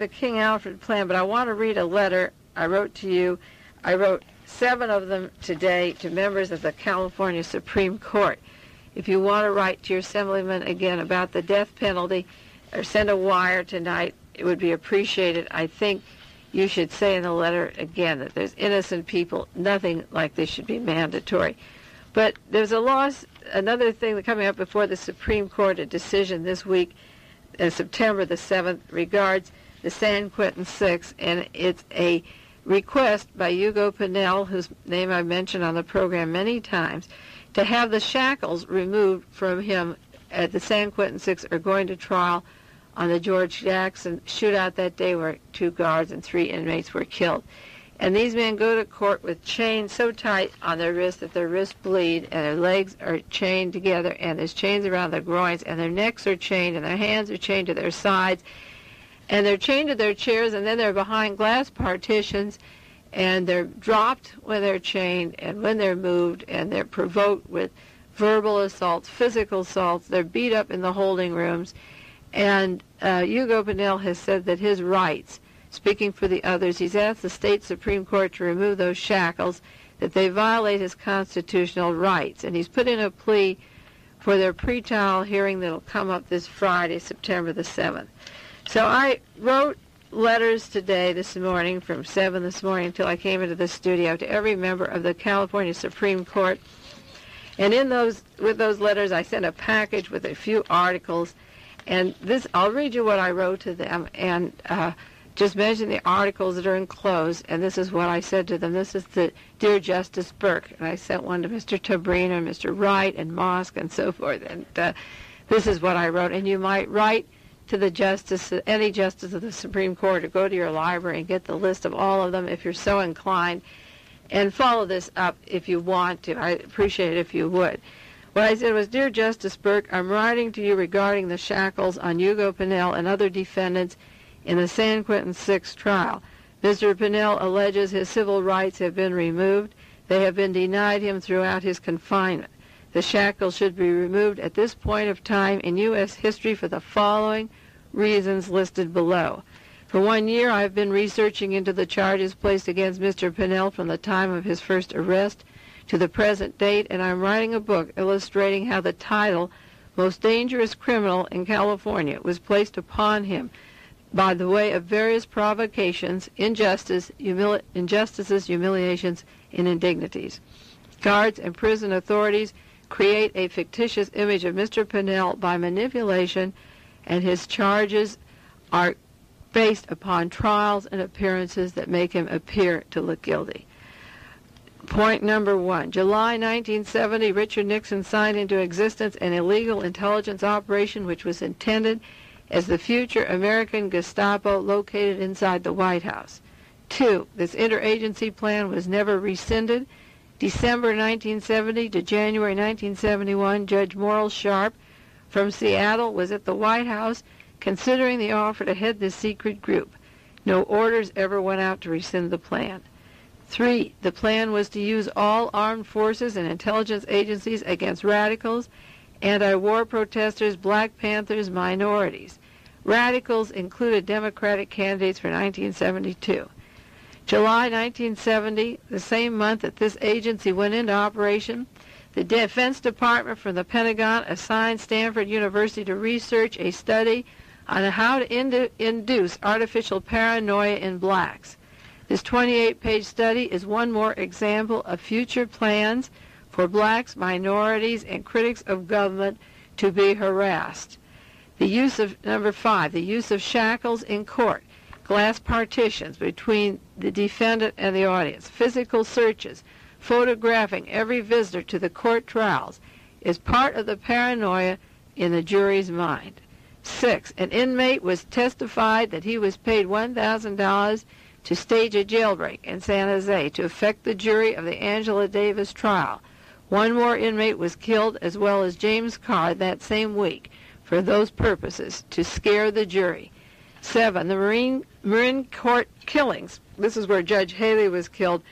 the King Alfred plan, but I want to read a letter I wrote to you. I wrote seven of them today to members of the California Supreme Court. If you want to write to your assemblyman again about the death penalty or send a wire tonight, it would be appreciated. I think you should say in the letter again that there's innocent people. Nothing like this should be mandatory. But there's a loss, another thing coming up before the Supreme Court, a decision this week, uh, September the 7th, regards the San Quentin Six, and it's a request by Hugo Pinell, whose name I've mentioned on the program many times, to have the shackles removed from him at the San Quentin Six are going to trial on the George Jackson shootout that day where two guards and three inmates were killed. And these men go to court with chains so tight on their wrists that their wrists bleed and their legs are chained together and there's chains around their groins and their necks are chained and their hands are chained to their sides and they're chained to their chairs and then they're behind glass partitions and they're dropped when they're chained and when they're moved and they're provoked with verbal assaults, physical assaults. They're beat up in the holding rooms. And uh, Hugo Pinell has said that his rights, speaking for the others, he's asked the state Supreme Court to remove those shackles, that they violate his constitutional rights. And he's put in a plea for their pretrial hearing that'll come up this Friday, September the 7th. So I wrote letters today, this morning, from 7 this morning until I came into the studio, to every member of the California Supreme Court. And in those, with those letters, I sent a package with a few articles. And this, I'll read you what I wrote to them and uh, just mention the articles that are enclosed. And this is what I said to them. This is the Dear Justice Burke. And I sent one to Mr. Tobriner, and Mr. Wright, and Mosk, and so forth. And uh, this is what I wrote. And you might write to the justice, any justice of the Supreme Court, or go to your library and get the list of all of them if you're so inclined, and follow this up if you want to. I appreciate it if you would. What I said was, Dear Justice Burke, I'm writing to you regarding the shackles on Hugo Pinell and other defendants in the San Quentin Six trial. Mr. Pinell alleges his civil rights have been removed. They have been denied him throughout his confinement. The shackles should be removed at this point of time in U.S. history for the following reasons listed below. For one year, I have been researching into the charges placed against Mr. Pinell from the time of his first arrest to the present date, and I'm writing a book illustrating how the title Most Dangerous Criminal in California was placed upon him by the way of various provocations, injustice, humili- injustices, humiliations, and indignities. Guards and prison authorities create a fictitious image of Mr. Pinell by manipulation, and his charges are based upon trials and appearances that make him appear to look guilty. Point number one. July 1970, Richard Nixon signed into existence an illegal intelligence operation which was intended as the future American Gestapo located inside the White House. Two, this interagency plan was never rescinded December 1970 to January 1971, Judge Morell Sharp from Seattle was at the White House considering the offer to head this secret group. No orders ever went out to rescind the plan. Three, the plan was to use all armed forces and intelligence agencies against radicals, anti-war protesters, Black Panthers, minorities. Radicals included Democratic candidates for 1972. July 1970, the same month that this agency went into operation, the Defense Department from the Pentagon assigned Stanford University to research a study on how to indu- induce artificial paranoia in blacks. This 28-page study is one more example of future plans for blacks, minorities, and critics of government to be harassed. The use of, number five, the use of shackles in court glass partitions between the defendant and the audience, physical searches, photographing every visitor to the court trials is part of the paranoia in the jury's mind. Six, an inmate was testified that he was paid $1,000 to stage a jailbreak in San Jose to affect the jury of the Angela Davis trial. One more inmate was killed as well as James Carr that same week for those purposes, to scare the jury. Seven, the Marine Marin Court killings. This is where Judge Haley was killed,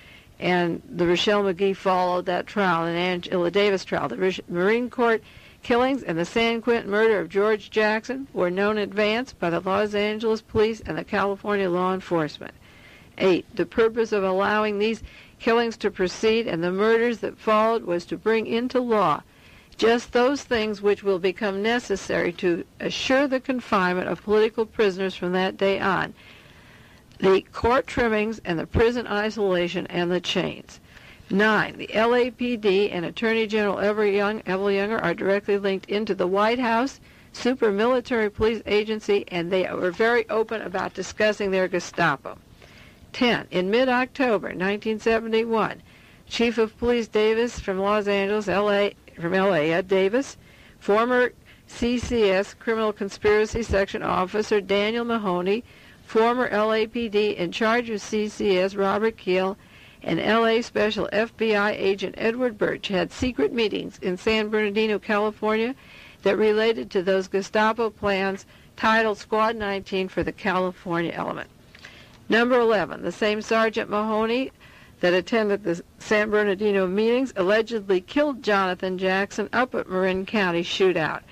and the Ruchell Magee followed that trial, and Angela Davis trial. The Marin Court killings and the San Quentin murder of George Jackson were known in advance by the Los Angeles police and the California law enforcement. 8. The purpose of allowing these killings to proceed and the murders that followed was to bring into law just those things which will become necessary to assure the confinement of political prisoners from that day on the court trimmings and the prison isolation and the chains. Nine, the LAPD and Attorney General Ever Young, Evelle Younger are directly linked into the White House, super military police agency, and they were very open about discussing their Gestapo. 10. In mid-October 1971, Chief of Police Davis from Los Angeles, LA, from LA, Ed Davis, former CCS Criminal Conspiracy Section Officer Daniel Mahoney, former LAPD in charge of CCS Robert Keel, and LA Special FBI agent Edward Burch had secret meetings in San Bernardino, California that related to those Gestapo plans titled Squad 19 for the California element. Number 11, the same Sergeant Mahoney that attended the San Bernardino meetings allegedly killed Jonathan Jackson up at Marin County shootout.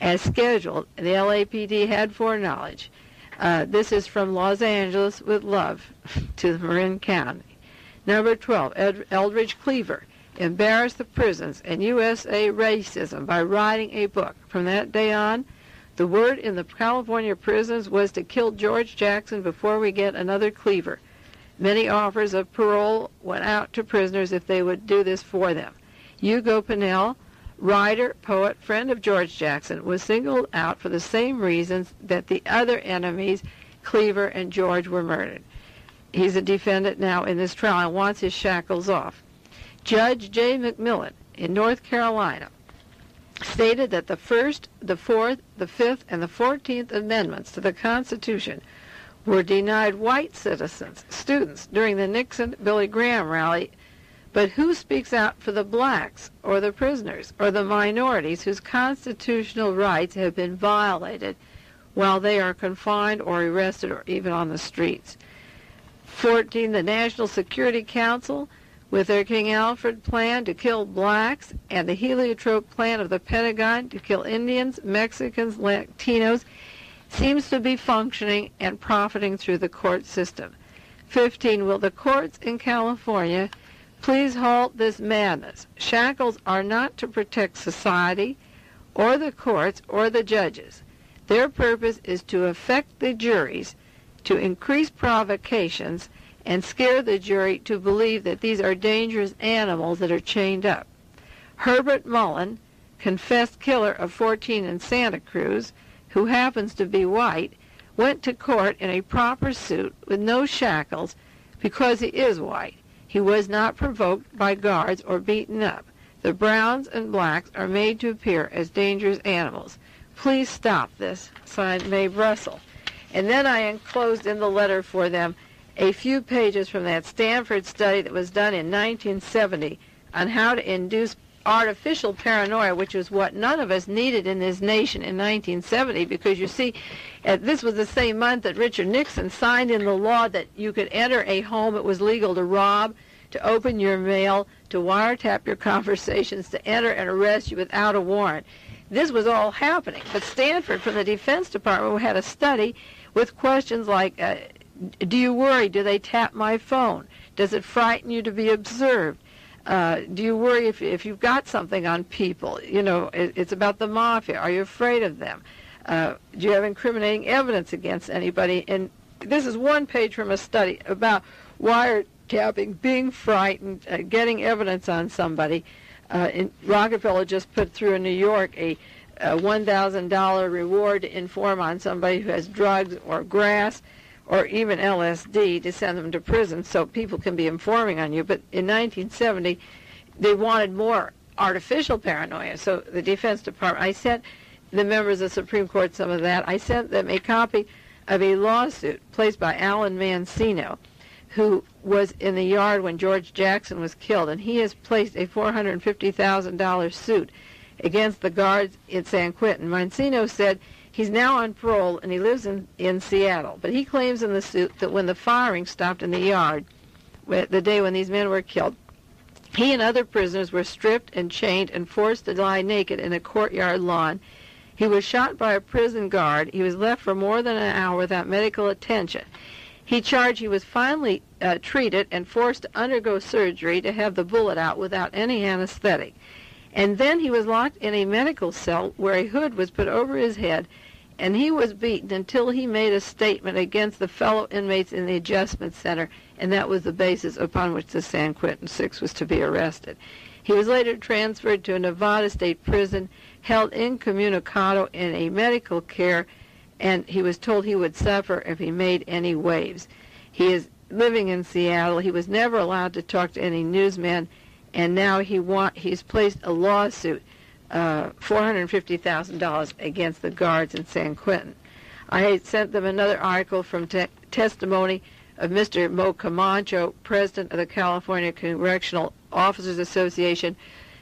As scheduled, the LAPD had foreknowledge. Uh, this is from Los Angeles with love to the Marin County. Number 12, Ed- Eldridge Cleaver embarrassed the prisons and USA racism by writing a book. From that day on, the word in the California prisons was to kill George Jackson before we get another Cleaver. Many offers of parole went out to prisoners if they would do this for them. Hugo Pinell, writer, poet, friend of George Jackson, was singled out for the same reasons that the other enemies, Cleaver and George, were murdered. He's a defendant now in this trial and wants his shackles off. Judge J. McMillan in North Carolina stated that the First, the Fourth, the Fifth, and the Fourteenth Amendments to the Constitution were denied white citizens, students, during the Nixon Billy Graham rally. But who speaks out for the blacks or the prisoners or the minorities whose constitutional rights have been violated while they are confined or arrested or even on the streets? 14. The National Security Council, with their King Alfred plan to kill blacks and the heliotrope plan of the Pentagon to kill Indians, Mexicans, Latinos, seems to be functioning and profiting through the court system. 15. Will the courts in California please halt this madness? Shackles are not to protect society or the courts or the judges. Their purpose is to affect the juries to increase provocations and scare the jury to believe that these are dangerous animals that are chained up. Herbert Mullin, confessed killer of 14 in Santa Cruz, who happens to be white, went to court in a proper suit with no shackles because he is white. He was not provoked by guards or beaten up. The browns and blacks are made to appear as dangerous animals. Please stop this. Signed, Mae Brussell. And then I enclosed in the letter for them a few pages from that Stanford study that was done in 1970 on how to induce artificial paranoia, which was what none of us needed in this nation in 1970, because you see, uh, this was the same month that Richard Nixon signed in the law that you could enter a home it was legal to rob, to open your mail, to wiretap your conversations, to enter and arrest you without a warrant. This was all happening. But Stanford, from the Defense Department, had a study with questions like, uh, do you worry? Do they tap my phone? Does it frighten you to be observed? Uh, do you worry if, if you've got something on people? You know, it, it's about the mafia. Are you afraid of them? Uh, do you have incriminating evidence against anybody? And this is one page from a study about wiretapping, being frightened, uh, getting evidence on somebody. Uh, in, Rockefeller just put through in New York a, a $1,000 reward to inform on somebody who has drugs or grass or even LSD to send them to prison so people can be informing on you. But in 1970, they wanted more artificial paranoia. So the Defense Department, I sent the members of the Supreme Court some of that. I sent them a copy of a lawsuit placed by Alan Mancino, who was in the yard when George Jackson was killed, and he has placed a $450,000 suit against the guards in San Quentin. Mancino said He's now on parole and he lives in, in Seattle. But he claims in the suit that when the firing stopped in the yard, the day when these men were killed, He and other prisoners were stripped and chained and forced to lie naked in a courtyard lawn. He was shot by a prison guard. He was left for more than an hour without medical attention. He charged he was finally uh, treated and forced to undergo surgery to have the bullet out without any anesthetic. And then he was locked in a medical cell where a hood was put over his head, and he was beaten until he made a statement against the fellow inmates in the adjustment center, and that was the basis upon which the San Quentin Six was to be arrested. He was later transferred to a Nevada state prison, held incommunicado in a medical care, and he was told he would suffer if he made any waves. He is living in Seattle. He was never allowed to talk to any newsman, and now he want, he's placed a lawsuit, uh, $450,000 against the guards in San Quentin. I had sent them another article from te- testimony of Mr. Mo Camacho, president of the California Correctional Officers Association,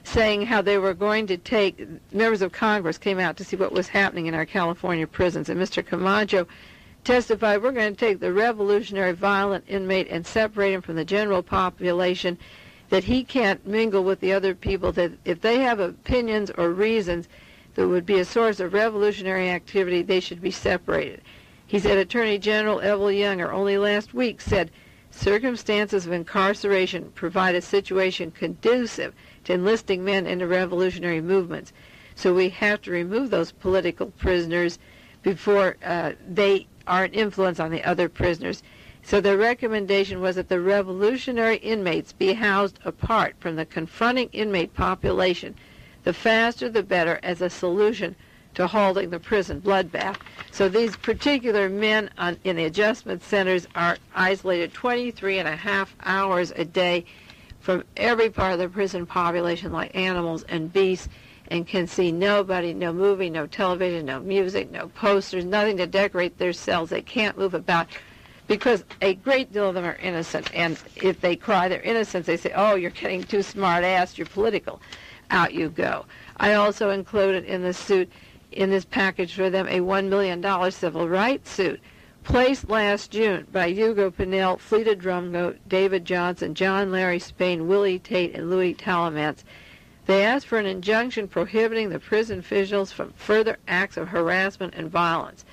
saying how they were going to take members of Congress came out to see what was happening in our California prisons, and Mr. Camacho testified we're going to take the revolutionary violent inmate and separate him from the general population that he can't mingle with the other people that if they have opinions or reasons that would be a source of revolutionary activity they should be separated he said attorney general Evelle Younger only last week said circumstances of incarceration provide a situation conducive to enlisting men into revolutionary movements so we have to remove those political prisoners before uh, they are an influence on the other prisoners. So their recommendation was that the revolutionary inmates be housed apart from the confronting inmate population, the faster the better, as a solution to halting the prison bloodbath. So these particular men on, in the adjustment centers are isolated 23 and a half hours a day from every part of the prison population like animals and beasts and can see nobody, no movie, no television, no music, no posters, nothing to decorate their cells. They can't move about because a great deal of them are innocent. And if they cry their innocence, they say, oh, you're getting too smart-assed, you're political. Out you go. I also included in the suit, in this package for them, a $1 million civil rights suit placed last June by Hugo Pinell, Fleeta Drumgo, David Johnson, John Larry Spain, Willie Tate, and Louis Talamantez they asked for an injunction prohibiting the prison officials from further acts of harassment and violence.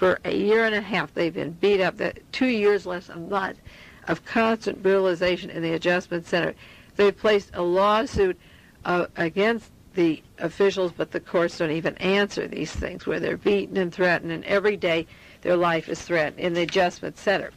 For a year and a half, they've been beat up. Two years less a month of constant brutalization in the adjustment center. They placed a lawsuit uh, against the officials, but the courts don't even answer these things, where they're beaten and threatened, and every day their life is threatened in the adjustment center.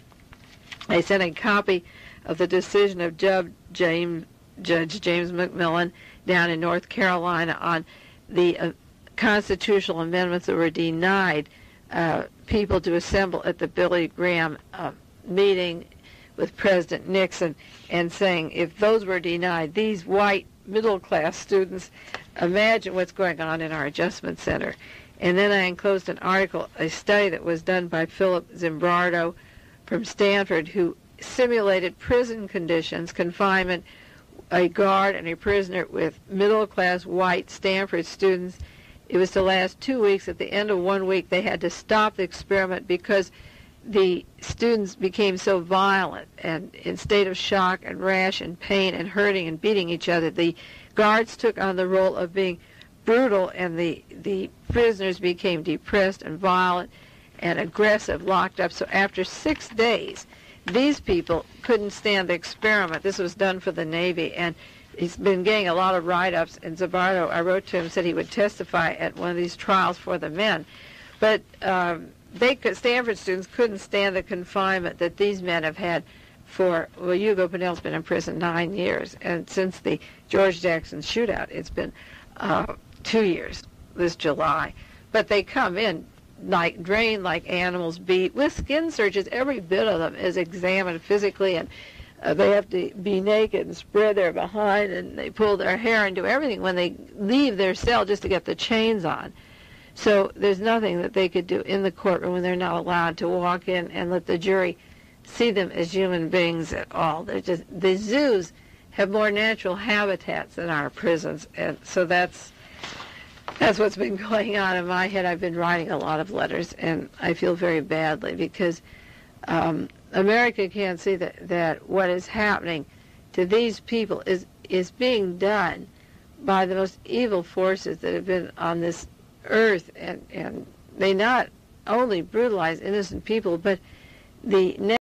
They sent a copy of the decision of Judge James, Judge James McMillan down in North Carolina on the uh, constitutional amendments that were denied uh, people to assemble at the Billy Graham uh, meeting with President Nixon and saying if those were denied, these white middle class students, imagine what's going on in our adjustment center. And then I enclosed an article, a study that was done by Philip Zimbardo from Stanford, who simulated prison conditions, confinement a guard and a prisoner with middle class white Stanford students. It was to last two weeks. At the end of one week, they had to stop the experiment because the students became so violent and in state of shock and rash and pain and hurting and beating each other. The guards took on the role of being brutal and the, the prisoners became depressed and violent and aggressive, locked up. So after six days, these people couldn't stand the experiment. This was done for the Navy, and he's been getting a lot of write-ups. And Zimbardo, I wrote to him, said he would testify at one of these trials for the men. But um, they could, Stanford students couldn't stand the confinement that these men have had for, well, Hugo Pinell's been in prison nine years, and since the George Jackson shootout, it's been uh, two years this July. But they come in like drained like animals beat with skin searches every bit of them is examined physically and uh, they have to be naked and spread their behind and they pull their hair and do everything when they leave their cell just to get the chains on so there's nothing that they could do in the courtroom when they're not allowed to walk in and let the jury see them as human beings at all they're just the zoos have more natural habitats than our prisons and so that's that's what's been going on in my head. I've been writing a lot of letters, and I feel very badly because um, America can't see that, that what is happening to these people is is being done by the most evil forces that have been on this earth, and, and they not only brutalize innocent people, but the